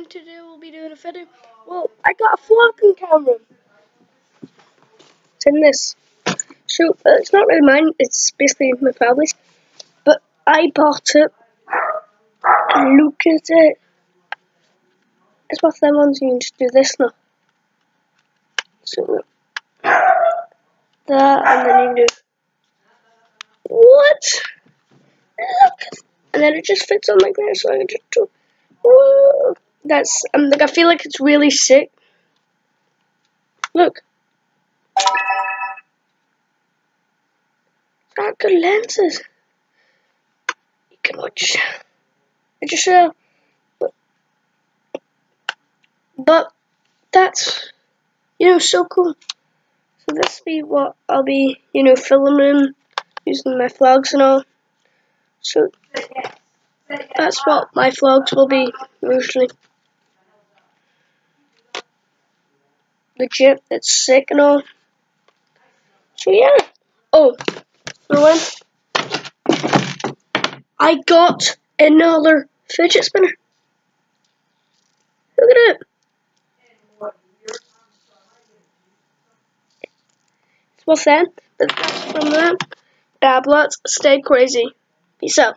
everyone, today we'll be doing a video. Well, I got a vlogging camera. It's in this. So, uh, it's not really mine, it's basically my family's. But I bought it. And look at it. It's one of them ones you can just do this now. So, that, and then you do. What? Look! And then it just fits on like that, so I can just do. Whoa. That's um, like I feel like it's really sick. Look. Got good lenses. You can watch. I just uh, but, but that's you know so cool. So this be what I'll be you know filming using my vlogs and all. So that's what my vlogs will be mostly. Legit, it's sick and all. So yeah. Oh, you I got another fidget spinner. Look at it. It's well then, but that's from that. Tablets, stay crazy. Peace out.